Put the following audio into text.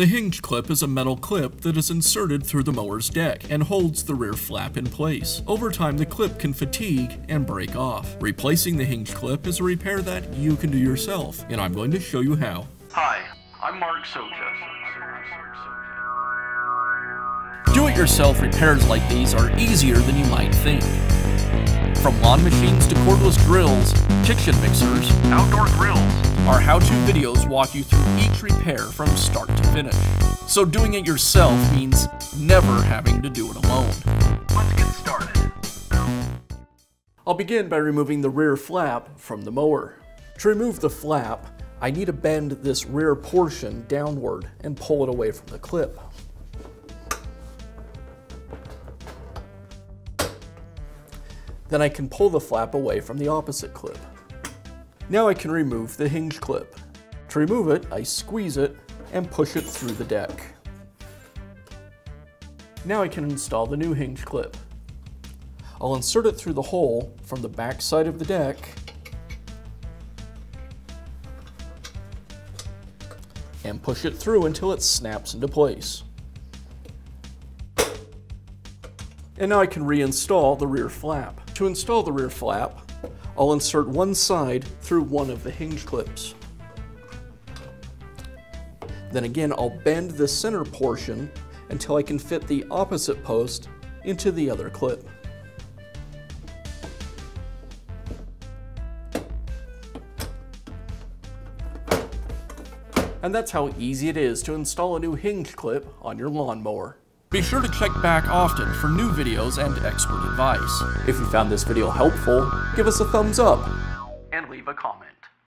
The hinge clip is a metal clip that is inserted through the mower's deck and holds the rear flap in place. Over time, the clip can fatigue and break off. Replacing the hinge clip is a repair that you can do yourself, and I'm going to show you how. Hi, I'm Mark Socha. Do-it-yourself repairs like these are easier than you might think. From lawn machines to cordless drills, kitchen mixers, Outdoor grills. our how-to videos walk you through each repair from start to finish. So doing it yourself means never having to do it alone. Let's get started. I'll begin by removing the rear flap from the mower. To remove the flap, I need to bend this rear portion downward and pull it away from the clip. Then I can pull the flap away from the opposite clip. Now I can remove the hinge clip. To remove it, I squeeze it and push it through the deck. Now I can install the new hinge clip. I'll insert it through the hole from the back side of the deck and push it through until it snaps into place. And now I can reinstall the rear flap. To install the rear flap, I'll insert one side through one of the hinge clips. Then again, I'll bend the center portion until I can fit the opposite post into the other clip. And that's how easy it is to install a new hinge clip on your lawnmower. Be sure to check back often for new videos and expert advice. If you found this video helpful, give us a thumbs up and leave a comment.